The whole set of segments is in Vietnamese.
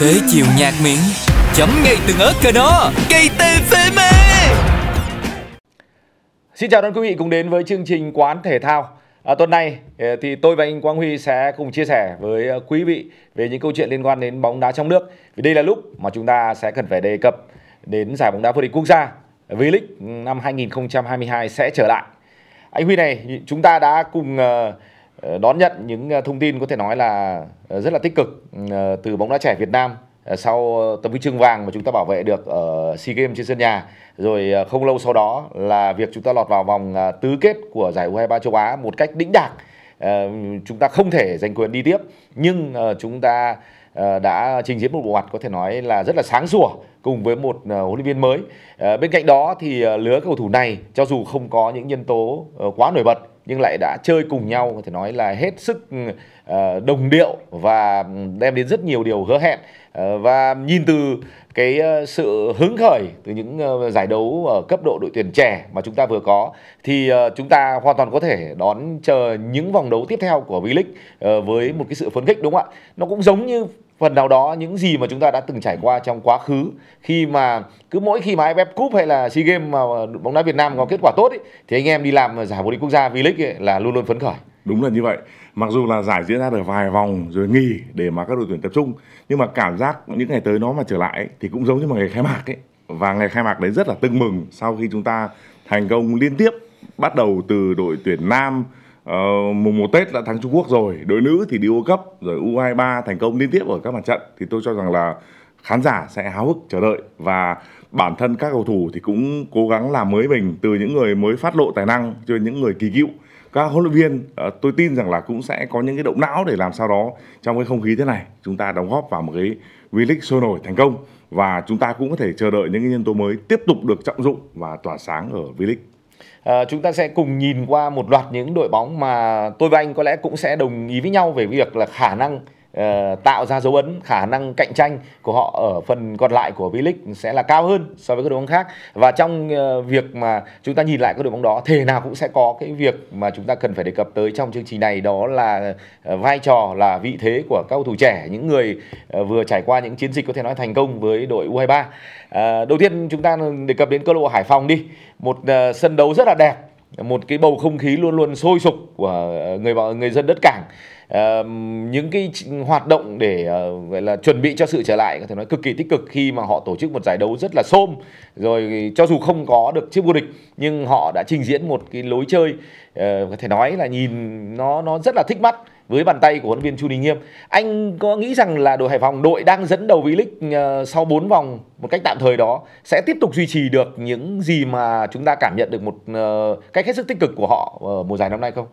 Xế chiều nhạt miệng Chấm ngay từng ớt cờ đó Gây tê phê mê. Xin chào đón quý vị cùng đến với chương trình Quán Thể Thao. À, Tuần này ờ, thì tôi và anh Quang Huy sẽ cùng chia sẻ với ờ, quý vị về những câu chuyện liên quan đến bóng đá trong nước. Vì đây là lúc mà chúng ta sẽ cần phải đề cập đến giải bóng đá vô địch quốc gia V-League ừ, năm 2022 sẽ trở lại. Anh Huy này, chúng ta đã cùng uh, Ờ, đón nhận những ờ, thông tin có thể nói là ờ, rất là tích cực ừ, từ bóng đá trẻ Việt Nam sau tấm huy chương vàng mà chúng ta bảo vệ được ở SEA Games trên sân nhà. Rồi không lâu sau đó là việc chúng ta lọt vào vòng tứ kết của giải U23 châu Á một cách đĩnh đạc. Chúng ta không thể giành quyền đi tiếp, nhưng chúng ta đã trình diễn một bộ mặt có thể nói là rất là sáng sủa cùng với một huấn luyện viên mới. Bên cạnh đó thì lứa cầu thủ này cho dù không có những nhân tố quá nổi bật nhưng lại đã chơi cùng nhau, có thể nói là hết sức ờ, đồng điệu và đem đến rất nhiều điều hứa hẹn ờ, và nhìn từ cái ờ, sự hứng khởi từ những giải đấu ở cấp độ đội tuyển trẻ mà chúng ta vừa có, thì chúng ta hoàn toàn có thể đón chờ những vòng đấu tiếp theo của V-League với một cái sự phấn khích, đúng không ạ? Nó cũng giống như phần nào đó những gì mà chúng ta đã từng trải qua trong quá khứ khi mà cứ mỗi khi mà AFF Cup hay là SEA Games mà bóng đá Việt Nam có kết quả tốt ý, thì anh em đi làm giải vô địch quốc gia V-League ấy là luôn luôn phấn khởi. Đúng là như vậy. Mặc dù là giải diễn ra được vài vòng rồi nghỉ để mà các đội tuyển tập trung, nhưng mà cảm giác những ngày tới nó mà trở lại ấy, thì cũng giống như một ngày khai mạc ấy. Và ngày khai mạc đấy rất là tưng mừng sau khi chúng ta thành công liên tiếp bắt đầu từ đội tuyển nam uh, mùng 1 Tết đã thắng Trung Quốc rồi, đội nữ thì đi World Cup rồi U23 thành công liên tiếp ở các mặt trận. Thì tôi cho rằng là khán giả sẽ háo hức chờ đợi và bản thân các cầu thủ thì cũng cố gắng làm mới mình từ những người mới phát lộ tài năng cho những người kỳ cựu. Các huấn luyện viên ờ, tôi tin rằng là cũng sẽ có những cái động não để làm sao đó trong cái không khí thế này. Chúng ta đóng góp vào một cái V-League sôi nổi thành công và chúng ta cũng có thể chờ đợi những cái nhân tố mới tiếp tục được trọng dụng và tỏa sáng ở V-League. À, chúng ta sẽ cùng nhìn qua một loạt những đội bóng mà tôi và anh có lẽ cũng sẽ đồng ý với nhau về việc là khả năng Ờ, tạo ra dấu ấn, khả năng cạnh tranh của họ ở phần còn lại của V-League sẽ là cao hơn so với các đội bóng khác. Và trong ờ, việc mà chúng ta nhìn lại các đội bóng đó, thể nào cũng sẽ có cái việc mà chúng ta cần phải đề cập tới trong chương trình này đó là ờ, vai trò là vị thế của các cầu thủ trẻ, những người vừa trải qua những chiến dịch có thể nói thành công với đội U23. À, đầu tiên chúng ta đề cập đến câu lạc bộ Hải Phòng đi, một sân đấu rất là đẹp một cái bầu không khí luôn luôn sôi sục của người người dân đất cảng. À, những cái hoạt động để ờ, gọi là chuẩn bị cho sự trở lại có thể nói cực kỳ tích cực khi mà họ tổ chức một giải đấu rất là xôm. Rồi cho dù không có được chiếc vô địch nhưng họ đã trình diễn một cái lối chơi ờ, có thể nói là nhìn nó nó rất là thích mắt với bàn tay của huấn luyện viên Chu Đình Nghiêm. Anh có nghĩ rằng là đội Hải Phòng đội đang dẫn đầu V-League ờ, sau 4 vòng một cách tạm thời đó sẽ tiếp tục duy trì được những gì mà chúng ta cảm nhận được một ờ, cách hết sức tích cực của họ ở mùa giải năm nay không?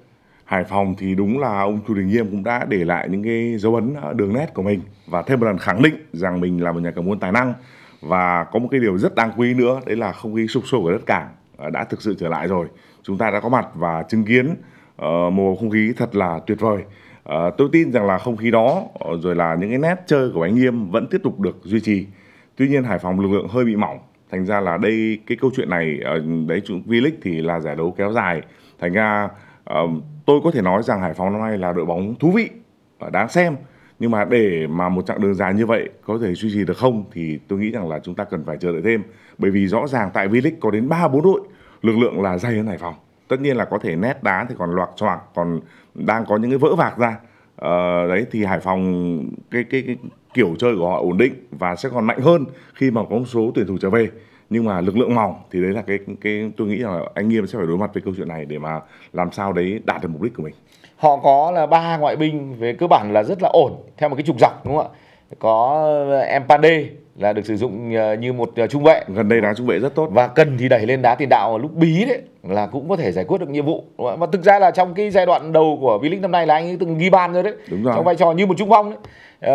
Hải Phòng thì đúng là ông Chu Đình Nghiêm cũng đã để lại những cái dấu ấn ờ, đường nét của mình và thêm một lần khẳng định rằng mình là một nhà cầm môn tài năng và có một cái điều rất đáng quý nữa đấy là không khí sục sôi của đất cảng đã thực sự trở lại rồi chúng ta đã có mặt và chứng kiến uh, một bầu không khí thật là tuyệt vời Ờ, tôi tin rằng là không khí đó ờ, rồi là những cái nét chơi của anh Nghiêm vẫn tiếp tục được duy trì. Tuy nhiên Hải Phòng lực lượng hơi bị mỏng. Thành ra là đây, cái câu chuyện này ờ, đấy, chúng V-League thì là giải đấu kéo dài. Thành ra tôi có thể nói rằng Hải Phòng năm nay là đội bóng thú vị và đáng xem. Nhưng mà để mà một chặng đường dài như vậy có thể duy trì được không thì tôi nghĩ rằng là chúng ta cần phải chờ đợi thêm. Bởi vì rõ ràng tại V-League có đến ba bốn đội, lực lượng là dày hơn Hải Phòng tất nhiên là có thể nét đá thì còn loạc choạc còn đang có những cái vỡ vạc ra. Ờ, đấy thì Hải Phòng cái, cái cái kiểu chơi của họ ổn định và sẽ còn mạnh hơn khi mà có một số tuyển thủ trở về. Nhưng mà lực lượng mỏng thì đấy là cái cái tôi nghĩ là anh Nghiêm sẽ phải đối mặt với câu chuyện này để mà làm sao đấy đạt được mục đích của mình. Họ có là ba ngoại binh về cơ bản là rất là ổn theo một cái trục dọc đúng không ạ? Có Empande là được sử dụng ờ, như một ờ, trung vệ. Gần đây đá trung vệ rất tốt. Và cần thì đẩy lên đá tiền đạo lúc bí đấy là cũng có thể giải quyết được nhiệm vụ. Và thực ra là trong cái giai đoạn đầu của V-League năm nay là anh ấy từng ghi bàn rồi đấy. Đúng rồi. trong vai trò như một trung phong đấy.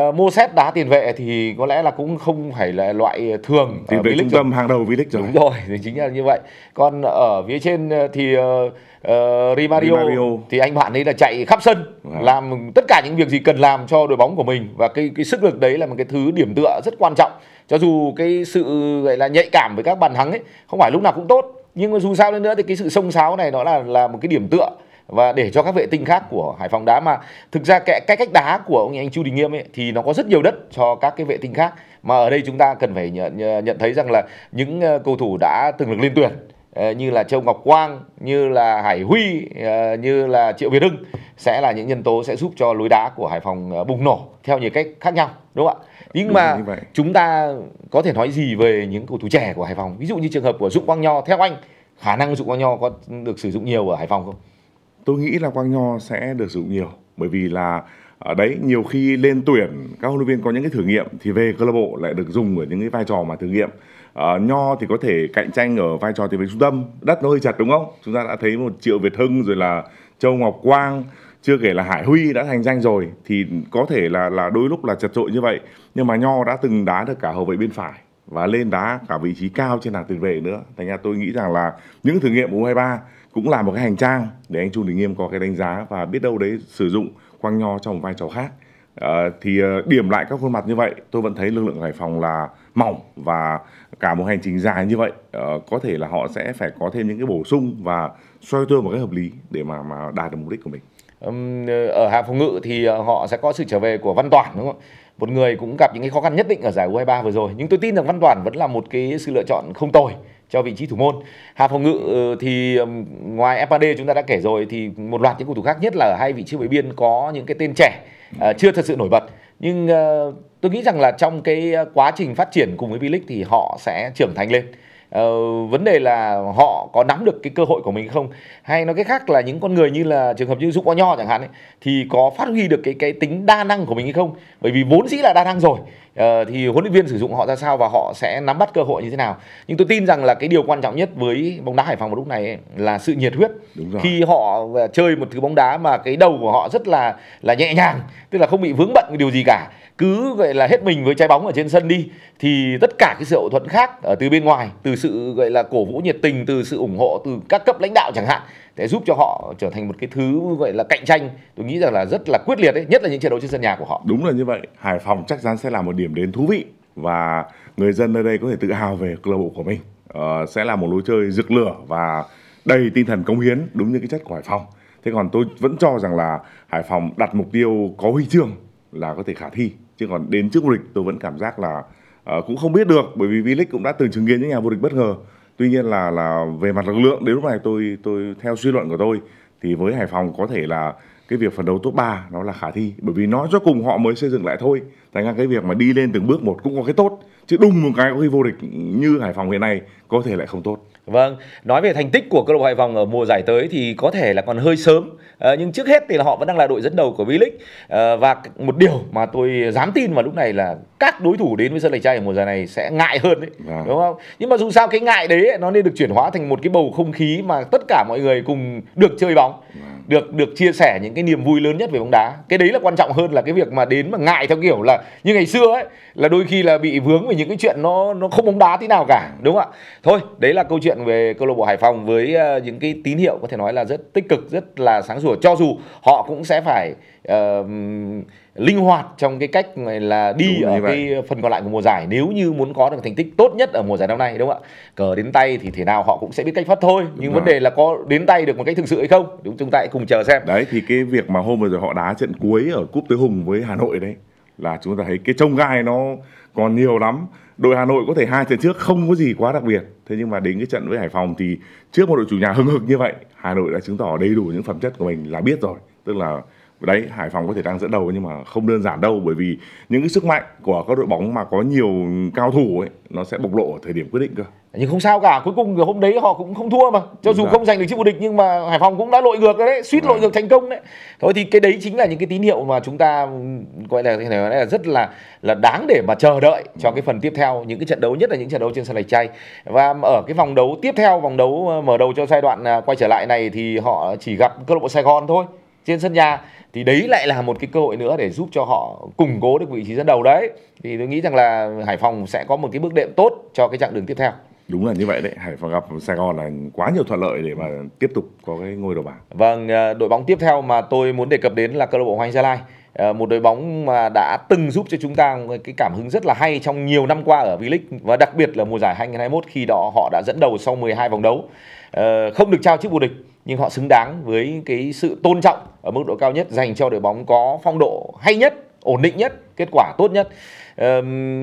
Uh, Moses đá tiền vệ thì có lẽ là cũng không phải là loại thường về V-League trung rồi. tâm hàng đầu V-League rồi. Đúng rồi thì chính là như vậy. Còn ở phía trên ờ, thì uh, uh, Rimario, Rimario. thì anh bạn ấy là chạy khắp sân Vâng. làm tất cả những việc gì cần làm cho đội bóng của mình. Và cái cái sức lực đấy là một cái thứ điểm tựa rất quan trọng. Cho dù cái sự gọi là nhạy cảm với các bàn thắng ấy không phải lúc nào cũng tốt nhưng mà dù sao lên nữa thì cái sự sông sáo này nó là là một cái điểm tựa và để cho các vệ tinh khác của Hải Phòng đá. Mà thực ra cái, cái cách đá của ông anh Chu Đình Nghiêm ấy thì nó có rất nhiều đất cho các cái vệ tinh khác. Mà ở đây chúng ta cần phải nhận nhận thấy rằng là những ờ, cầu thủ đã từng được lên tuyển như là Châu Ngọc Quang, như là Hải Huy, ờ, như là Triệu Việt Hưng sẽ là những nhân tố sẽ giúp cho lối đá của Hải Phòng bùng nổ theo nhiều cách khác nhau đúng không ạ? Nhưng Đúng mà như chúng ta có thể nói gì về những cầu thủ trẻ của Hải Phòng? Ví dụ như trường hợp của Dũng Quang Nho theo anh khả năng Dũng Quang Nho có được sử dụng nhiều ở Hải Phòng không? tôi nghĩ là Quang Nho sẽ được sử dụng nhiều bởi vì là ở đấy nhiều khi lên tuyển các huấn luyện viên có những cái thử nghiệm thì về câu lạc bộ lại được dùng ở những cái vai trò mà thử nghiệm Ờ, Nho thì có thể cạnh tranh ở vai trò tiền vệ trung tâm. Đất nó hơi chặt đúng không? Chúng ta đã thấy một Triệu Việt Hưng rồi là Châu Ngọc Quang chưa kể là Hải Huy đã thành danh rồi thì có thể là là đôi lúc là chật trội như vậy. Nhưng mà Nho đã từng đá được cả hậu vệ bên phải và lên đá cả vị trí cao trên hàng tiền vệ nữa. Thành ra tôi nghĩ rằng là những thử nghiệm của U23 cũng là một cái hành trang để anh Chu Đình Nghiêm có cái đánh giá và biết đâu đấy sử dụng Quang Nho trong một vai trò khác. À, thì ờ, điểm lại các khuôn mặt như vậy tôi vẫn thấy lực lượng Hải Phòng là mỏng và cả một hành trình dài như vậy uh, có thể là họ sẽ phải có thêm những cái bổ sung và xoay tua một cách hợp lý để mà mà đạt được mục đích của mình ờ, ở Hà Phòng Ngự thì ờ, họ sẽ có sự trở về của Văn Toản đúng không? ạ? Một người cũng gặp những cái khó khăn nhất định ở giải U23 vừa rồi, nhưng tôi tin rằng Văn Toản vẫn là một cái sự lựa chọn không tồi cho vị trí thủ môn. Hà Phòng Ngự thì ngoài FAD chúng ta đã kể rồi thì một loạt những cầu thủ khác nhất là ở hai vị trí với biên có những cái tên trẻ chưa thật sự nổi bật. Nhưng uh, tôi nghĩ rằng là trong cái ờ, quá trình phát triển cùng với V-League thì họ sẽ trưởng thành lên. Uh, vấn đề là họ có nắm được cái cơ hội của mình không? Hay nói cái khác là những con người như là trường hợp như Dũng Có Nho chẳng hạn ấy, thì có phát huy được cái cái tính đa năng của mình hay không? Bởi vì vốn dĩ là đa năng rồi thì huấn luyện viên sử dụng họ ra sao và họ sẽ nắm bắt cơ hội như thế nào? Nhưng tôi tin rằng là cái điều quan trọng nhất với bóng đá Hải Phòng vào lúc này ấy, là sự nhiệt huyết. Khi họ ờ, chơi một thứ bóng đá mà cái đầu của họ rất là là nhẹ nhàng tức là không bị vướng bận điều gì cả cứ vậy là hết mình với trái bóng ở trên sân đi thì tất cả cái sự hậu thuẫn khác ở từ bên ngoài từ sự gọi là cổ vũ nhiệt tình từ sự ủng hộ từ các cấp lãnh đạo chẳng hạn để giúp cho họ trở thành một cái thứ gọi là cạnh tranh. Tôi nghĩ rằng là rất là quyết liệt đấy nhất là những trận đấu trên sân nhà của họ. Đúng là như vậy. Hải Phòng chắc chắn sẽ là một điểm đến thú vị và người dân nơi đây có thể tự hào về câu lạc bộ của mình. Ờ, sẽ là một lối chơi rực lửa và đầy tinh thần cống hiến đúng như cái chất của Hải Phòng. Thế còn tôi vẫn cho rằng là Hải Phòng đặt mục tiêu có huy chương là có thể khả thi. Chứ còn đến trước vô địch tôi vẫn cảm giác là uh, cũng không biết được bởi vì V-League cũng đã từng chứng kiến những nhà vô địch bất ngờ tuy nhiên là là về mặt lực lượng đến lúc này tôi tôi theo suy luận của tôi thì với Hải Phòng có thể là cái việc phấn đấu top 3 nó là khả thi bởi vì nói cho cùng họ mới xây dựng lại thôi thành ra cái việc mà đi lên từng bước một cũng có cái tốt chứ đùng một cái có khi vô địch như Hải Phòng hiện nay có thể lại không tốt Vâng, nói về thành tích của câu lạc bộ Hải Phòng ở mùa giải tới thì có thể là còn hơi sớm. à, nhưng trước hết thì là họ vẫn đang là đội dẫn đầu của V-League. à, và một điều mà tôi dám tin vào lúc này là các đối thủ đến với sân Lạch Tray ở mùa giải này sẽ ngại hơn đấy, Vâng. đúng không? Nhưng mà dù sao cái ngại đấy ấy, nó nên được chuyển hóa thành một cái bầu không khí mà tất cả mọi người cùng được chơi bóng, được được chia sẻ những cái niềm vui lớn nhất về bóng đá. Cái đấy là quan trọng hơn là cái việc mà đến mà ngại theo kiểu là như ngày xưa ấy là đôi khi là bị vướng về những cái chuyện nó nó không bóng đá tí nào cả, đúng không ạ? Thôi, đấy là câu chuyện về câu lạc bộ Hải Phòng với ờ, những cái tín hiệu có thể nói là rất tích cực, rất là sáng sủa cho dù họ cũng sẽ phải ờ, linh hoạt trong cái cách này là đi Đúng ở như vậy. cái phần còn lại của mùa giải nếu như muốn có được thành tích tốt nhất ở mùa giải năm nay đúng không ạ? Cờ đến tay thì thể nào họ cũng sẽ biết cách phát thôi, nhưng rồi. vấn đề là có đến tay được một cách thực sự hay không? Đúng chúng ta hãy cùng chờ xem. đấy thì cái việc mà hôm vừa rồi họ đá trận cuối ở cúp tứ hùng với Hà Nội đấy là chúng ta thấy cái trông gai nó còn nhiều lắm đội Hà Nội có thể hai trận trước không có gì quá đặc biệt thế nhưng mà đến cái trận với Hải Phòng thì trước một đội chủ nhà hưng hực như vậy Hà Nội đã chứng tỏ đầy đủ những phẩm chất của mình là biết rồi tức là đấy Hải Phòng có thể đang dẫn đầu nhưng mà không đơn giản đâu bởi vì những cái sức mạnh của các đội bóng mà có nhiều cao thủ ấy nó sẽ bộc lộ ở thời điểm quyết định cơ Nhưng không sao cả, cuối cùng hôm đấy họ cũng không thua mà. Cho dù rồi. không giành được chiếc vô địch nhưng mà Hải Phòng cũng đã lội ngược rồi đấy, suýt lội ngược thành công đấy. Thôi thì cái đấy chính là những cái tín hiệu mà chúng ta gọi là, là, là rất là là đáng để mà chờ đợi cho cái phần tiếp theo, những cái trận đấu nhất là những trận đấu trên sân lạch chay. Và ở cái vòng đấu tiếp theo, vòng đấu ờ, mở đầu cho giai đoạn à, quay trở lại này thì họ chỉ gặp câu lạc bộ Sài Gòn thôi trên sân nhà thì đấy lại là một cái cơ hội nữa để giúp cho họ củng cố được vị trí dẫn đầu đấy thì tôi nghĩ rằng là Hải Phòng sẽ có một cái bước đệm tốt cho cái chặng đường tiếp theo đúng là như vậy đấy Hải Phòng gặp Sài Gòn là quá nhiều thuận lợi để mà tiếp tục có cái ngôi đầu bảng Vâng, à, đội bóng tiếp theo mà tôi muốn đề cập đến là câu lạc bộ Hoàng Gia Lai. ờ, một đội bóng mà đã từng giúp cho chúng ta cái cảm hứng rất là hay trong nhiều năm qua ở V-League và đặc biệt là mùa giải 2021 khi đó họ đã dẫn đầu sau 12 vòng đấu. Ờ, không được trao chức vô địch nhưng họ xứng đáng với cái sự tôn trọng ở mức độ cao nhất dành cho đội bóng có phong độ hay nhất, ổn định nhất, kết quả tốt nhất.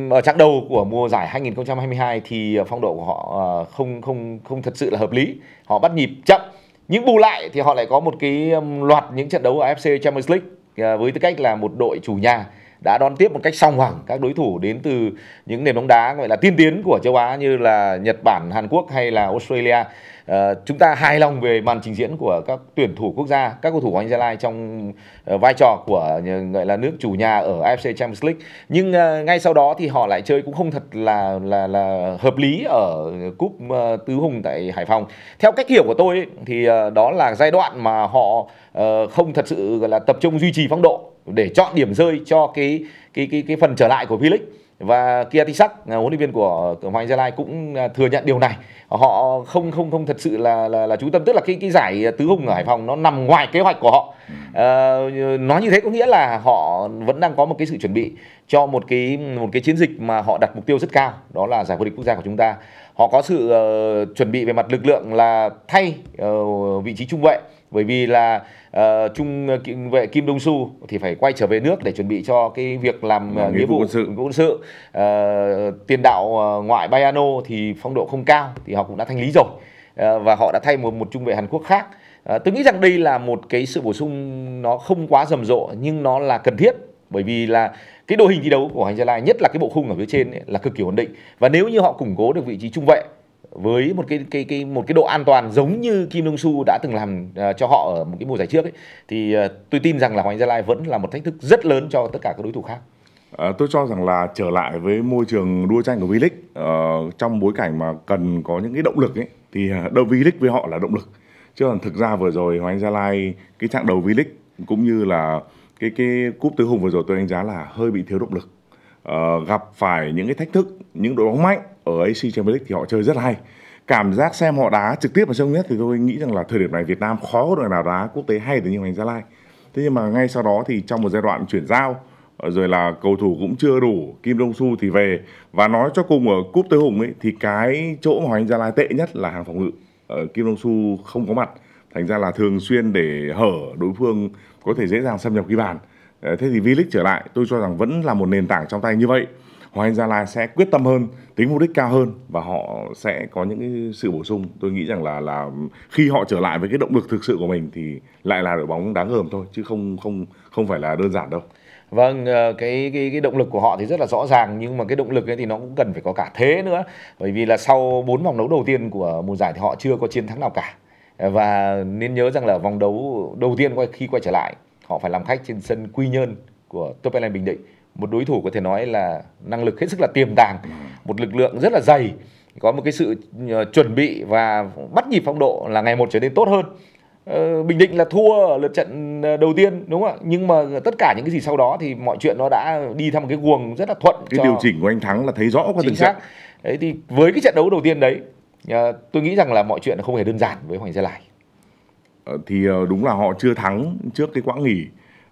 Ở trạng đầu của mùa giải 2022 thì phong độ của họ ờ, không không không thật sự là hợp lý. Họ bắt nhịp chậm nhưng bù lại thì họ lại có một cái loạt những trận đấu ở AFC Champions League ờ, với tư cách là một đội chủ nhà đã đón tiếp một cách song hoàng các đối thủ đến từ những nền bóng đá gọi là tiên tiến của châu Á như là Nhật Bản, Hàn Quốc hay là Australia. À, chúng ta hài lòng về màn trình diễn của các tuyển thủ quốc gia, các cầu thủ của Anh Gia Lai trong ờ, vai trò của gọi là nước chủ nhà ở AFC Champions League. Nhưng ờ, ngay sau đó thì họ lại chơi cũng không thật là là là hợp lý ở cúp ờ, tứ hùng tại Hải Phòng. Theo cách hiểu của tôi ấy, thì ờ, đó là giai đoạn mà họ ờ, không thật sự gọi là tập trung duy trì phong độ để chọn điểm rơi cho cái cái cái cái phần trở lại của V-League. Và Kia Tisak à, huấn luyện viên của của Hoàng Anh Gia Lai cũng à, thừa nhận điều này. Họ không không không thật sự là là, là chú tâm. Tức là cái cái giải tứ hùng ở Hải Phòng nó nằm ngoài kế hoạch của họ. Ờ, nói như thế có nghĩa là họ vẫn đang có một cái sự chuẩn bị cho một cái một cái chiến dịch mà họ đặt mục tiêu rất cao. Đó là giải vô địch quốc gia của chúng ta. Họ có sự uh, chuẩn bị về mặt lực lượng là thay uh, vị trí trung vệ. Bởi vì là ờ, trung kim vệ Kim Đông Su thì phải quay trở về nước để chuẩn bị cho cái việc làm Làm nghĩa vụ quân sự. quân sự. Ờ, tiền đạo ờ, ngoại Bayano thì phong độ không cao thì họ cũng đã thanh lý rồi. Ờ, và họ đã thay một một trung vệ Hàn Quốc khác. Ờ, tôi nghĩ rằng đây là một cái sự bổ sung nó không quá rầm rộ nhưng nó là cần thiết bởi vì là cái đội hình thi đấu của Hành Gia Lai nhất là cái bộ khung ở phía trên ấy, là cực kỳ ổn định. Và nếu như họ củng cố được vị trí trung vệ với một cái cái cái một cái độ an toàn giống như Kim Dong Su đã từng làm uh, cho họ ở một cái mùa giải trước ấy thì uh, tôi tin rằng là Hoàng Anh Gia Lai vẫn là một thách thức rất lớn cho tất cả các đối thủ khác. À, tôi cho rằng là trở lại với môi trường đua tranh của V-League uh, trong bối cảnh mà cần có những cái động lực ấy thì à, đầu V-League với họ là động lực chứ còn thực ra vừa rồi Hoàng Anh Gia Lai cái trạng đầu V-League cũng như là cái cái cúp tứ hùng vừa rồi tôi đánh giá là hơi bị thiếu động lực Uh, gặp phải những cái thách thức những đội bóng mạnh ở AC Champions League thì họ chơi rất hay. Cảm giác xem họ đá trực tiếp ở sân nhất thì tôi nghĩ rằng là thời điểm này Việt Nam khó có đội nào đá quốc tế hay được như Hoàng Gia Lai. Thế nhưng mà ngay sau đó thì trong một giai đoạn chuyển giao ờ, rồi là cầu thủ cũng chưa đủ, Kim Dong Su thì về và nói cho cùng ở cúp tứ hùng ấy thì cái chỗ mà Hoàng Gia Lai tệ nhất là hàng phòng ngự. Ở Kim Dong Su không có mặt, thành ra là thường xuyên để hở đối phương có thể dễ dàng xâm nhập ghi bàn. Ờ, thế thì V-League trở lại, tôi cho rằng vẫn là một nền tảng trong tay như vậy. Hoàng Anh Gia Lai sẽ quyết tâm hơn tính mục đích cao hơn và họ sẽ có những cái sự bổ sung tôi nghĩ rằng là là khi họ trở lại với cái động lực thực sự của mình thì lại là đội bóng đáng gờm thôi chứ không không không phải là đơn giản đâu Vâng, ờ, cái cái cái động lực của họ thì rất là rõ ràng nhưng mà cái động lực ấy thì nó cũng cần phải có cả thế nữa. Bởi vì là sau 4 vòng đấu đầu tiên của mùa giải thì họ chưa có chiến thắng nào cả. Và nên nhớ rằng là vòng đấu đầu tiên khi quay trở lại, họ phải làm khách trên sân Quy Nhơn của Top Airlines Bình Định. Một đối thủ có thể nói là năng lực hết sức là tiềm tàng, một lực lượng rất là dày, có một cái sự ờ, chuẩn bị và bắt nhịp phong độ là ngày một trở nên tốt hơn. Ờ, Bình Định là thua ở lượt trận ờ, đầu tiên đúng không ạ? Nhưng mà tất cả những cái gì sau đó thì mọi chuyện nó đã đi theo một cái guồng rất là thuận cái cho điều chỉnh của anh Thắng là thấy rõ qua từng xác. trận Đấy thì với cái trận đấu đầu tiên đấy tôi nghĩ rằng là mọi chuyện không hề đơn giản với Hoàng Gia Lai. Thì đúng là họ chưa thắng trước cái quãng nghỉ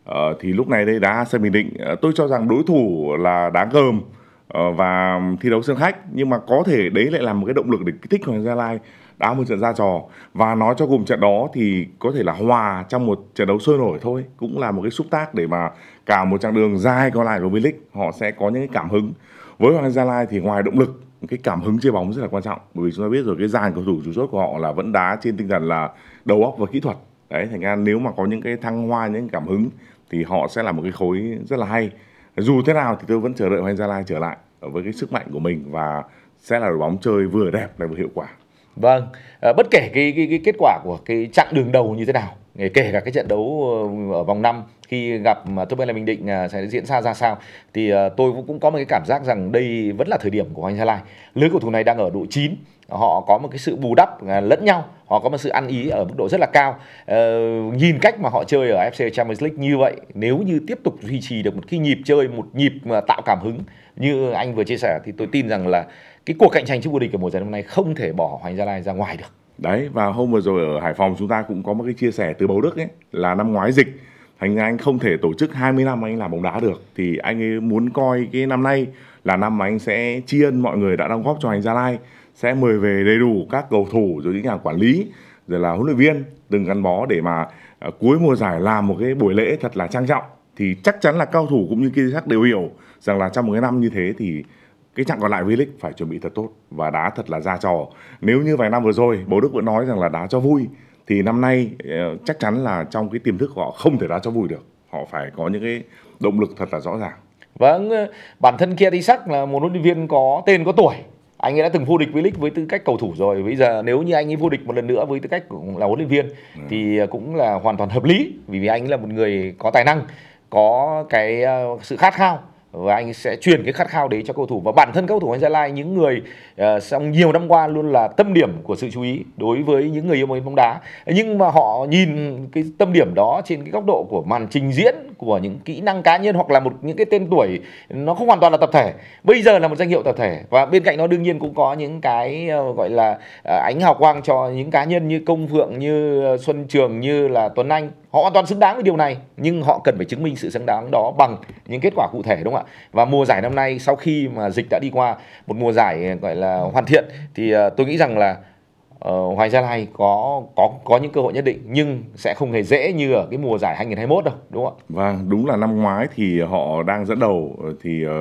Ờ, thì lúc này đây đá sân Bình Định. Ờ, tôi cho rằng đối thủ là đá gờm ờ, và thi đấu sân khách, nhưng mà có thể đấy lại là một cái động lực để kích thích Hoàng Gia Lai đá một trận ra trò. Và nói cho cùng trận đó thì có thể là hòa trong một trận đấu sôi nổi thôi, cũng là một cái xúc tác để mà cả một chặng đường dài còn lại của V-League, họ sẽ có những cái cảm hứng. Với Hoàng Gia Lai thì ngoài động lực, cái cảm hứng chơi bóng rất là quan trọng, bởi vì chúng ta biết rồi, cái dàn cầu thủ chủ chốt của họ là vẫn đá trên tinh thần là đầu óc và kỹ thuật. Đấy, thành ra nếu mà có những cái thăng hoa, những cảm hứng thì họ sẽ là một cái khối rất là hay. Dù thế nào thì tôi vẫn chờ đợi Hoàng Gia Lai trở lại với cái sức mạnh của mình và sẽ là đội bóng chơi vừa đẹp lại vừa hiệu quả. Vâng, à, bất kể cái, cái cái kết quả của cái chặng đường đầu như thế nào, kể cả cái trận đấu ờ, ở vòng 5 khi gặp mà Top Airlines Bình Định à, sẽ diễn ra ra sao thì ờ, tôi cũng có một cái cảm giác rằng đây vẫn là thời điểm của Hoàng Gia Lai. Lứa cầu thủ này đang ở độ 9, họ có một cái sự bù đắp à, lẫn nhau, họ có một sự ăn ý ở mức độ rất là cao. Ờ, nhìn cách mà họ chơi ở FC Champions League như vậy, nếu như tiếp tục duy trì được một cái nhịp chơi, một nhịp mà tạo cảm hứng như anh vừa chia sẻ thì tôi tin rằng là cái cuộc cạnh tranh chức vô địch của mùa giải năm nay không thể bỏ Hoàng Gia Lai ra ngoài được. Đấy, và hôm vừa rồi ở Hải Phòng chúng ta cũng có một cái chia sẻ từ Bầu Đức ấy, là năm ngoái dịch, thành ra anh không thể tổ chức 20 năm anh làm bóng đá được. Thì anh ấy muốn coi cái năm nay là năm mà anh sẽ tri ân mọi người đã đóng góp cho anh Gia Lai, sẽ mời về đầy đủ các cầu thủ rồi những nhà quản lý, rồi là huấn luyện viên từng gắn bó để mà à, cuối mùa giải làm một cái buổi lễ thật là trang trọng. Thì chắc chắn là cao thủ cũng như kia khác đều hiểu rằng là trong một cái năm như thế thì cái chặng còn lại V-League phải chuẩn bị thật tốt và đá thật là ra trò. Nếu như vài năm vừa rồi bố Đức vẫn nói rằng là đá cho vui thì năm nay uh, chắc chắn là trong cái tiềm thức của họ không thể đá cho vui được. Họ phải có những cái động lực thật là rõ ràng. Vâng, bản thân Kia Sắc là một huấn luyện viên có tên có tuổi. Anh ấy đã từng vô địch với league với tư cách cầu thủ rồi. Bây giờ nếu như anh ấy vô địch một lần nữa với tư cách là huấn luyện viên ừ. thì cũng là hoàn toàn hợp lý. Vì vì anh ấy là một người có tài năng có cái sự khát khao và anh sẽ truyền cái khát khao đấy cho cầu thủ. Và bản thân cầu thủ anh Gia Lai, những người Ờ, trong nhiều năm qua luôn là tâm điểm của sự chú ý đối với những người yêu bóng đá. Nhưng mà họ nhìn cái tâm điểm đó trên cái góc độ của màn trình diễn của những kỹ năng cá nhân hoặc là một những cái tên tuổi nó không hoàn toàn là tập thể. Bây giờ là một danh hiệu tập thể. Và bên cạnh nó đương nhiên cũng có những cái uh, gọi là uh, ánh hào quang cho những cá nhân như công phượng như xuân trường như là tuấn anh. Họ hoàn toàn xứng đáng với điều này nhưng họ cần phải chứng minh sự xứng đáng đó bằng những kết quả cụ thể đúng không ạ? Và mùa giải năm nay sau khi mà dịch đã đi qua một mùa giải gọi là hoàn thiện thì uh, tôi nghĩ rằng là ờ, uh, Hoàng Gia Lai có có có những cơ hội nhất định nhưng sẽ không hề dễ như ở cái mùa giải 2021 đâu đúng không ạ? Vâng, đúng là năm ngoái thì họ đang dẫn đầu ờ, thì uh,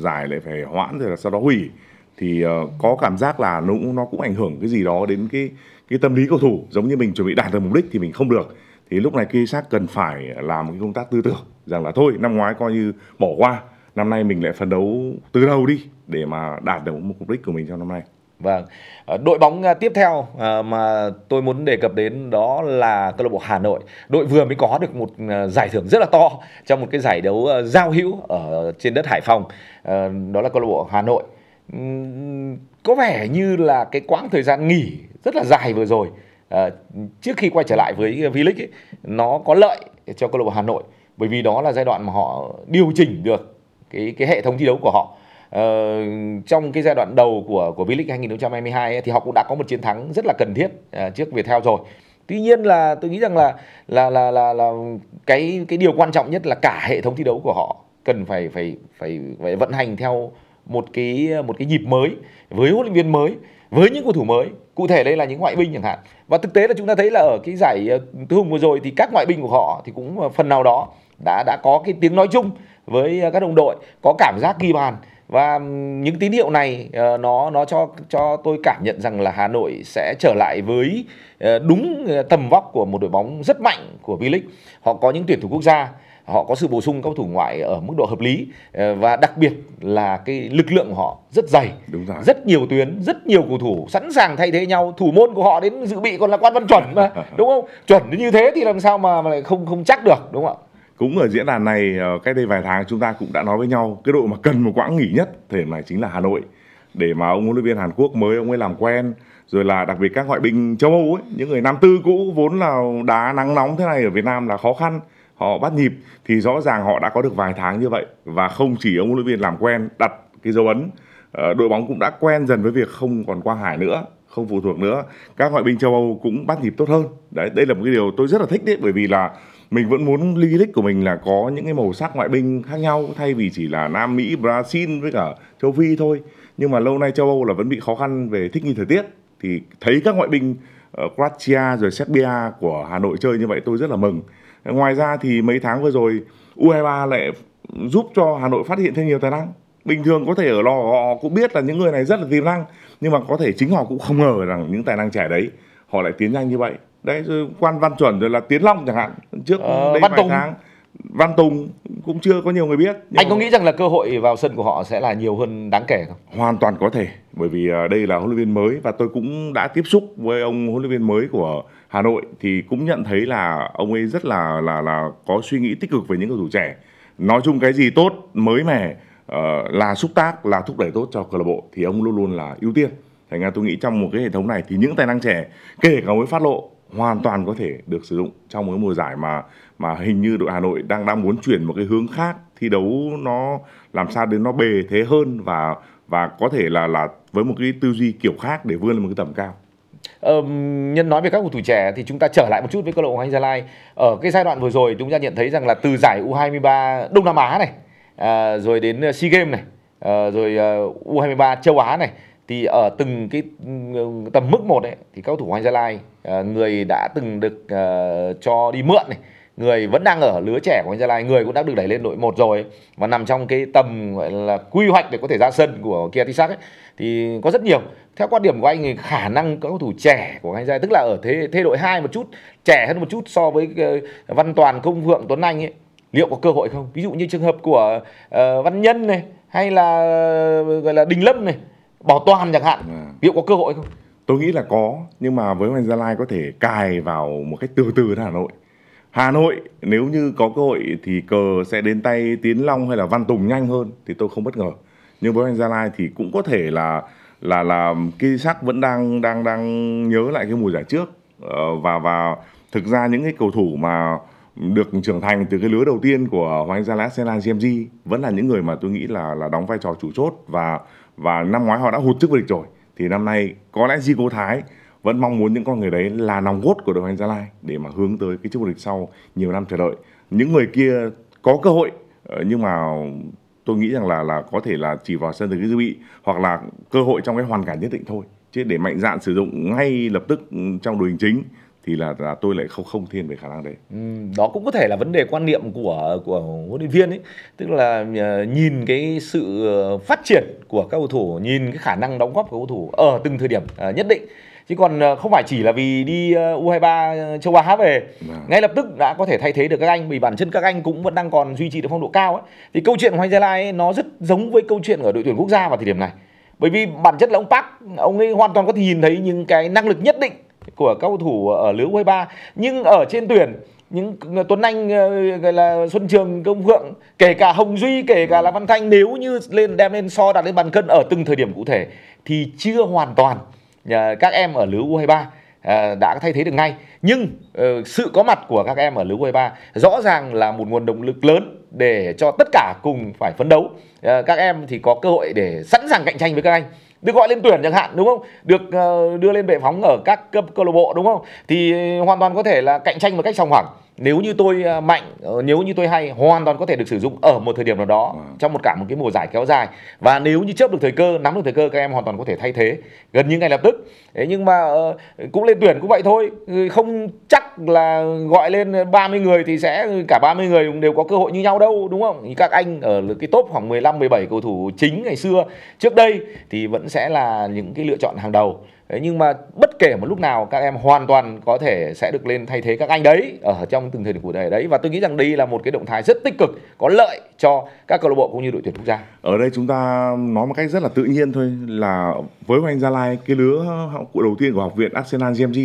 giải lại phải hoãn rồi là sau đó hủy thì uh, có cảm giác là nó cũng nó cũng ảnh hưởng cái gì đó đến cái cái tâm lý cầu thủ giống như mình chuẩn bị đạt được mục đích thì mình không được thì lúc này Kisak cần phải làm cái công tác tư tưởng rằng là thôi năm ngoái coi như bỏ qua năm nay mình lại phấn đấu từ đầu đi để mà đạt được một mục đích của mình trong năm nay Vâng, ờ, đội bóng à, tiếp theo à, mà tôi muốn đề cập đến đó là câu lạc bộ Hà Nội. Đội vừa mới có được một à, giải thưởng rất là to trong một cái giải đấu giao hữu ở trên đất Hải Phòng. Ờ, đó là câu lạc bộ Hà Nội. Có vẻ như là cái quãng thời gian nghỉ rất là dài vừa rồi ờ, trước khi quay trở lại với V-League nó có lợi cho câu lạc bộ Hà Nội bởi vì đó là giai đoạn mà họ điều chỉnh được cái cái hệ thống thi đấu của họ. Ờ, trong cái giai đoạn đầu của của V-League 2022 ấy, thì họ cũng đã có một chiến thắng rất là cần thiết uh, trước Viettel rồi. Tuy nhiên là tôi nghĩ rằng là là là là là cái cái điều quan trọng nhất là cả hệ thống thi đấu của họ cần phải phải phải phải vận hành theo một cái một cái nhịp mới với huấn luyện viên mới với những cầu thủ mới. Cụ thể đây là những ngoại binh chẳng hạn. Và thực tế là chúng ta thấy là ở cái giải ờ, tứ hùng vừa rồi thì các ngoại binh của họ thì cũng ờ, phần nào đó đã đã có cái tiếng nói chung với các đồng đội có cảm giác ghi bàn và những tín hiệu này uh, nó nó cho cho tôi cảm nhận rằng là Hà Nội sẽ trở lại với uh, đúng tầm vóc của một đội bóng rất mạnh của V-League. Họ có những tuyển thủ quốc gia, họ có sự bổ sung cầu thủ ngoại ở mức độ hợp lý và đặc biệt là cái lực lượng của họ rất dày, đúng rồi. rất nhiều tuyến, rất nhiều cầu thủ sẵn sàng thay thế nhau. Thủ môn của họ đến dự bị còn là quan văn chuẩn mà, đúng không? Chuẩn như thế thì làm sao mà, mà lại không không chắc được, đúng không ạ? Cũng ở diễn đàn này ờ, cách đây vài tháng chúng ta cũng đã nói với nhau, cái đội mà cần một quãng nghỉ nhất thời điểm này chính là Hà Nội. Để mà ông huấn luyện viên Hàn Quốc mới, ông ấy làm quen, rồi là đặc biệt các ngoại binh châu Âu ấy, những người nam tư cũ vốn là đá nắng nóng thế này ở Việt Nam là khó khăn, họ bắt nhịp. Thì rõ ràng họ đã có được vài tháng như vậy và không chỉ ông huấn luyện viên làm quen, đặt cái dấu ấn ờ, đội bóng cũng đã quen dần với việc không còn Quang Hải nữa, không phụ thuộc nữa. Các ngoại binh châu Âu cũng bắt nhịp tốt hơn. Đấy, đây là một cái điều tôi rất là thích đấy, bởi vì là mình vẫn muốn ly lịch của mình là có những cái màu sắc ngoại binh khác nhau thay vì chỉ là Nam Mỹ, Brazil với cả châu Phi thôi. Nhưng mà lâu nay châu Âu là vẫn bị khó khăn về thích nghi thời tiết thì thấy các ngoại binh ở Croatia rồi Serbia của Hà Nội chơi như vậy tôi rất là mừng. Ngoài ra thì mấy tháng vừa rồi U23 lại giúp cho Hà Nội phát hiện thêm nhiều tài năng. Bình thường có thể ở lò họ cũng biết là những người này rất là tiềm năng nhưng mà có thể chính họ cũng không ngờ rằng những tài năng trẻ đấy họ lại tiến nhanh như vậy đấy rồi quan văn chuẩn rồi là tiến long chẳng hạn. Trước ờ, đây văn vài tùng. tháng văn tùng cũng chưa có nhiều người biết anh có nghĩ rằng là cơ hội vào sân của họ sẽ là nhiều hơn đáng kể không? Hoàn toàn có thể bởi vì à, đây là huấn luyện viên mới và tôi cũng đã tiếp xúc với ông huấn luyện viên mới của Hà Nội thì cũng nhận thấy là ông ấy rất là là là có suy nghĩ tích cực về những cầu thủ trẻ. Nói chung cái gì tốt mới mẻ uh, là xúc tác là thúc đẩy tốt cho câu lạc bộ thì ông luôn luôn là ưu tiên. Thành ra tôi nghĩ trong một cái hệ thống này thì những tài năng trẻ kể cả mới phát lộ hoàn toàn có thể được sử dụng trong cái mùa giải mà mà hình như đội Hà Nội đang đang muốn chuyển một cái hướng khác thi đấu nó làm sao đến nó bề thế hơn và và có thể là là với một cái tư duy kiểu khác để vươn lên một cái tầm cao. Ờ, nhân nói về các cầu thủ trẻ thì chúng ta trở lại một chút với câu lạc bộ Anh Gia Lai ở cái giai đoạn vừa rồi chúng ta nhận thấy rằng là từ giải U23 Đông Nam Á này à, rồi đến ờ, SEA Games này à, rồi ờ, U23 châu Á này thì ở từng cái ừ, tầm mức một ấy thì các cầu thủ Hoàng Gia Lai ờ, người đã từng được uh, cho đi mượn này người vẫn đang ở lứa trẻ của anh Gia Lai người cũng đã được đẩy lên đội một rồi và nằm trong cái tầm gọi là quy hoạch để có thể ra sân của Kia Tisak ấy thì có rất nhiều. Theo quan điểm của anh thì khả năng các cầu thủ trẻ của anh Gia tức là ở thế thế đội 2 một chút trẻ hơn một chút so với uh, Văn Toàn Công Vượng Tuấn Anh ấy liệu có cơ hội không? Ví dụ như trường hợp của uh, Văn Nhân này hay là uh, gọi là Đình Lâm này Bảo Toàn chẳng hạn à. liệu có cơ hội không tôi nghĩ là có nhưng mà với anh Gia Lai có thể cài vào một cách từ từ Hà Nội Hà Nội nếu như có cơ hội thì cờ sẽ đến tay Tiến Long hay là Văn Tùng nhanh hơn thì tôi không bất ngờ. Nhưng với anh Gia Lai thì cũng có thể là là là cái sắc vẫn đang đang đang nhớ lại cái mùa giải trước ờ, và và thực ra những cái cầu thủ mà được trưởng thành từ cái lứa đầu tiên của Hoàng Anh Gia Lai Sena, GMG vẫn là những người mà tôi nghĩ là là đóng vai trò chủ chốt và và năm ngoái họ đã hụt chức vô địch rồi thì năm nay có lẽ Di Cố Thái vẫn mong muốn những con người đấy là nòng cốt của đội Hoàng Gia Lai để mà hướng tới cái chức vô địch sau nhiều năm chờ đợi. Những người kia có cơ hội ờ, nhưng mà tôi nghĩ rằng là là có thể là chỉ vào sân từ cái dự bị hoặc là cơ hội trong cái hoàn cảnh nhất định thôi chứ để mạnh dạn sử dụng ngay lập tức ừ, trong đội hình chính thì là, là tôi lại không không thiên về khả năng đấy. Ừ, đó cũng có thể là vấn đề quan niệm của của huấn luyện viên ấy, tức là uh, nhìn cái sự ờ, phát triển của các cầu thủ, nhìn cái khả năng đóng góp của cầu thủ ở từng thời điểm uh, nhất định chứ còn ờ, không phải chỉ là vì đi ờ, U23 châu Á về à. ngay lập tức đã có thể thay thế được các anh vì bản chân các anh cũng vẫn đang còn duy trì được phong độ cao ấy. thì câu chuyện của Hoàng Gia Lai ấy, nó rất giống với câu chuyện ở đội tuyển quốc gia vào thời điểm này bởi vì bản chất là ông Park ông ấy hoàn toàn có thể nhìn thấy những cái năng lực nhất định của các cầu thủ ở lứa U23 nhưng ở trên tuyển, những ờ, Tuấn Anh ờ, gọi là Xuân Trường, Công Phượng, kể cả Hồng Duy, kể cả là Văn Thanh, nếu như lên, đem lên so đặt lên bàn cân ở từng thời điểm cụ thể, thì chưa hoàn toàn ờ, các em ở lứa U23 đã thay thế được ngay. Nhưng sự có mặt của các em ở lứa U23 rõ ràng là một nguồn động lực lớn để cho tất cả cùng phải phấn đấu. Các em thì có cơ hội để sẵn sàng cạnh tranh với các anh được gọi lên tuyển chẳng hạn, đúng không? Được ờ, đưa lên bệ phóng ở các cấp câu lạc bộ, đúng không? Thì hoàn toàn có thể là cạnh tranh một cách sòng phẳng nếu như tôi uh, mạnh uh, nếu như tôi hay hoàn toàn có thể được sử dụng ở một thời điểm nào đó à. trong một cả một cái mùa giải kéo dài. Và nếu như chớp được thời cơ nắm được thời cơ các em hoàn toàn có thể thay thế. Gần như ngay lập tức. Thế nhưng mà uh, cũng lên tuyển cũng vậy thôi. Không chắc là gọi lên 30 người thì sẽ cả 30 người đều có cơ hội như nhau đâu đúng không? Các anh ở cái top khoảng 15 17 cầu thủ chính ngày xưa. Trước đây thì vẫn sẽ là những cái lựa chọn hàng đầu đấy, nhưng mà bất kể một lúc nào các em hoàn toàn có thể sẽ được lên thay thế các anh đấy ở trong từng thời điểm cụ thể đấy. Và tôi nghĩ rằng đây là một cái động thái rất tích cực có lợi cho các câu lạc bộ cũng như đội tuyển quốc gia. Ở đây chúng ta nói một cách rất là tự nhiên thôi là với Hoàng Gia Lai cái lứa cụ đầu tiên của học viện Arsenal GMG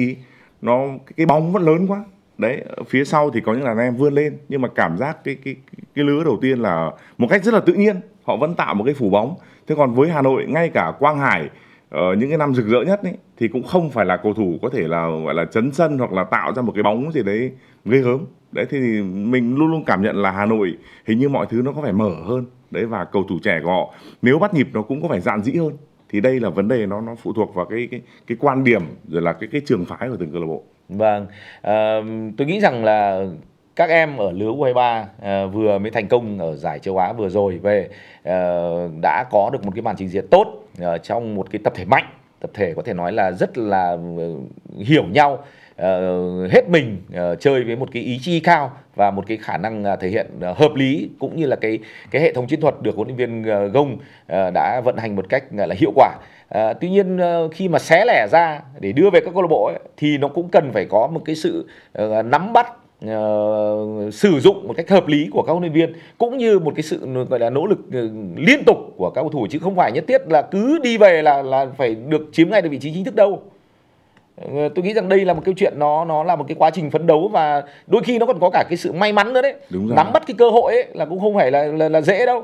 nó cái bóng vẫn lớn quá. Đấy phía sau thì có những đàn em vươn lên nhưng mà cảm giác cái cái cái lứa đầu tiên là một cách rất là tự nhiên họ vẫn tạo một cái phủ bóng. Thế còn với Hà Nội ngay cả Quang Hải ờ, những cái năm rực rỡ nhất ấy, thì cũng không phải là cầu thủ có thể là gọi là chấn sân hoặc là tạo ra một cái bóng gì đấy ghê gớm. Đấy thì mình luôn luôn cảm nhận là Hà Nội hình như mọi thứ nó có phải mở hơn. Đấy và cầu thủ trẻ của họ nếu bắt nhịp nó cũng có phải dạn dĩ hơn. Thì đây là vấn đề nó nó phụ thuộc vào cái cái cái quan điểm rồi là cái cái trường phái của từng câu lạc bộ. Vâng, à, tôi nghĩ rằng là các em ở lứa U23 à, ờ, vừa mới thành công ở giải châu Á vừa rồi về à, đã có được một cái màn trình diễn tốt. Ờ, trong một cái tập thể mạnh tập thể có thể nói là rất là ờ, hiểu nhau ờ, hết mình chơi với một cái ý chí cao và một cái khả năng thể hiện hợp lý cũng như là cái cái hệ thống chiến thuật được huấn luyện viên Gông đã vận hành một cách là hiệu quả. Tuy nhiên khi mà xé lẻ ra để đưa về các câu lạc bộ ấy, thì nó cũng cần phải có một cái sự nắm bắt uh, sử dụng một cách hợp lý của các huấn luyện viên cũng như một cái sự gọi là nỗ lực uh, liên tục của các cầu thủ chứ không phải nhất thiết là cứ đi về là là phải được chiếm ngay được vị trí chính thức đâu. Uh, tôi nghĩ rằng đây là một câu chuyện nó nó là một cái quá trình phấn đấu và đôi khi nó còn có cả cái sự may mắn nữa đấy. Đúng rồi. nắm bắt cái cơ hội ấy là cũng không phải là là, là dễ đâu.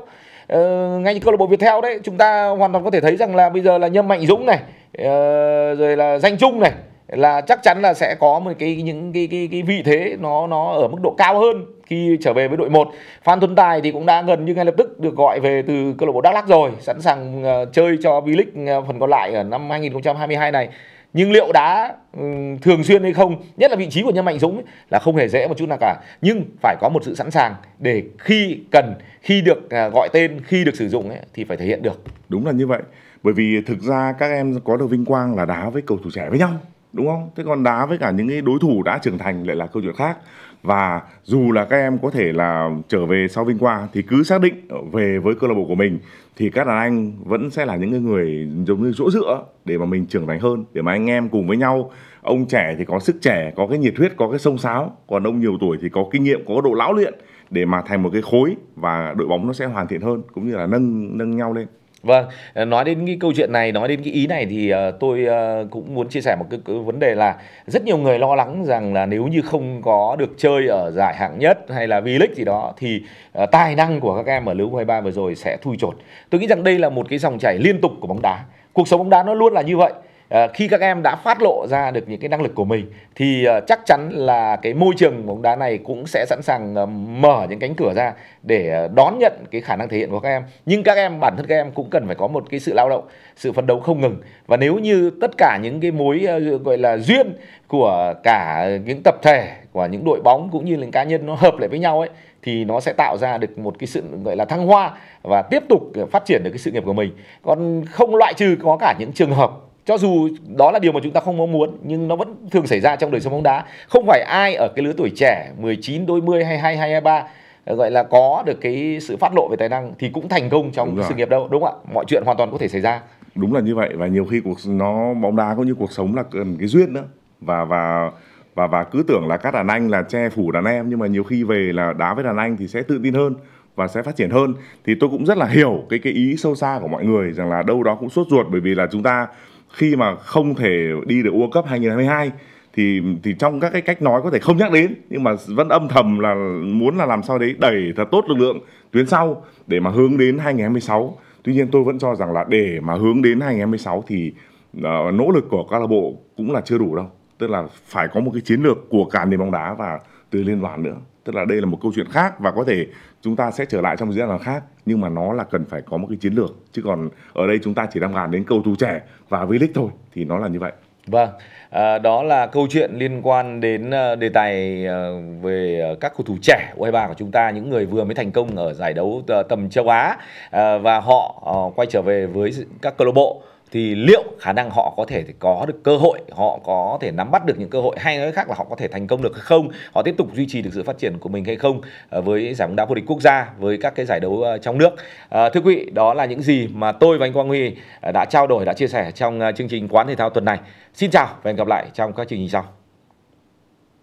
Uh, ngay như câu lạc bộ Viettel đấy chúng ta hoàn toàn có thể thấy rằng là bây giờ là Nhâm Mạnh Dũng này uh, rồi là Danh Trung này là chắc chắn là sẽ có một cái những cái cái cái vị thế nó nó ở mức độ cao hơn khi trở về với đội 1. Phan Tuấn Tài thì cũng đã gần như ngay lập tức được gọi về từ câu lạc bộ Đắk Lắk rồi, sẵn sàng uh, chơi cho V-League uh, phần còn lại ở năm 2022 này. nhưng liệu đá um, ừ, thường xuyên hay không nhất là vị trí của nhân mạnh dũng ấy, là không hề dễ một chút nào cả nhưng phải có một sự sẵn sàng để khi cần khi được uh, gọi tên khi được sử dụng ấy, thì phải thể hiện được đúng là như vậy bởi vì thực ra các em có được vinh quang là đá với cầu thủ trẻ với nhau đúng không? Thế còn đá với cả những cái đối thủ đã trưởng thành lại là câu chuyện khác. Và dù là các em có thể là trở về sau vinh quang thì cứ xác định về với câu lạc bộ của mình thì các đàn anh vẫn sẽ là những người giống như chỗ dựa để mà mình trưởng thành hơn, để mà anh em cùng với nhau. Ông trẻ thì có sức trẻ, có cái nhiệt huyết, có cái sông sáo. Còn ông nhiều tuổi thì có kinh nghiệm, có độ lão luyện để mà thành một cái khối và đội bóng nó sẽ hoàn thiện hơn, cũng như là nâng nâng nhau lên. Vâng, ờ, nói đến cái câu chuyện này, nói đến cái ý này thì ờ, tôi ờ, cũng muốn chia sẻ một cái, cái vấn đề là rất nhiều người lo lắng rằng là nếu như không có được chơi ở giải hạng nhất hay là V-League gì đó thì tài năng của các em ở lứa U23 vừa rồi sẽ thui chột. Tôi nghĩ rằng đây là một cái dòng chảy liên tục của bóng đá. Cuộc sống bóng đá nó luôn là như vậy à, khi các em đã phát lộ ra được những cái năng lực của mình thì ờ, chắc chắn là cái môi trường bóng đá này cũng sẽ sẵn sàng ờ, mở những cánh cửa ra để đón nhận cái khả năng thể hiện của các em. Nhưng các em bản thân các em cũng cần phải có một cái sự lao động sự phấn đấu không ngừng. Và nếu như tất cả những cái mối gọi là duyên của cả những tập thể của những đội bóng cũng như là cá nhân nó hợp lại với nhau ấy thì nó sẽ tạo ra được một cái sự gọi là thăng hoa và tiếp tục phát triển được cái sự nghiệp của mình. Còn không loại trừ có cả những trường hợp cho dù đó là điều mà chúng ta không mong muốn nhưng nó vẫn thường xảy ra trong đời sống bóng đá. Không phải ai ở cái lứa tuổi trẻ 19 đôi mươi hay 22 23 gọi là có được cái sự phát lộ về tài năng thì cũng thành công trong sự nghiệp đâu đúng không ạ? Mọi chuyện hoàn toàn có thể xảy ra. Đúng là như vậy và nhiều khi cuộc nó bóng đá cũng như cuộc sống là cần cái duyên nữa. Và và và và cứ tưởng là các đàn anh là che phủ đàn em nhưng mà nhiều khi về là đá với đàn anh thì sẽ tự tin hơn và sẽ phát triển hơn. Thì tôi cũng rất là hiểu cái cái ý sâu xa của mọi người rằng là đâu đó cũng sốt ruột bởi vì là chúng ta khi mà không thể đi được World Cup 2022 thì thì trong các cái cách nói có thể không nhắc đến nhưng mà vẫn âm thầm là muốn là làm sao đấy đẩy thật tốt lực lượng tuyến sau để mà hướng đến 2026. Tuy nhiên tôi vẫn cho rằng là để mà hướng đến 2026 thì uh, nỗ lực của câu lạc bộ cũng là chưa đủ đâu. Tức là phải có một cái chiến lược của cả nền bóng đá và từ liên đoàn nữa tức là đây là một câu chuyện khác và có thể chúng ta sẽ trở lại trong một diễn đàn khác nhưng mà nó là cần phải có một cái chiến lược. Chứ còn ở đây chúng ta chỉ đang bàn đến cầu thủ trẻ và V-League thôi thì nó là như vậy. Vâng, à, đó là câu chuyện liên quan đến ờ, đề tài ờ, về ờ, các cầu thủ trẻ U23 của chúng ta, những người vừa mới thành công ở giải đấu tầm châu Á à, và họ quay trở về với các câu lạc bộ thì liệu khả năng họ có thể có được cơ hội họ có thể nắm bắt được những cơ hội hay nói khác là họ có thể thành công được hay không? Họ tiếp tục duy trì được sự phát triển của mình hay không? Ờ, với giải bóng đá vô địch quốc gia với các cái giải đấu ờ, trong nước. À, thưa quý vị đó là những gì mà tôi và anh Quang Huy đã trao đổi đã chia sẻ trong chương trình quán thể thao tuần này. Xin chào và hẹn gặp lại trong các chương trình sau.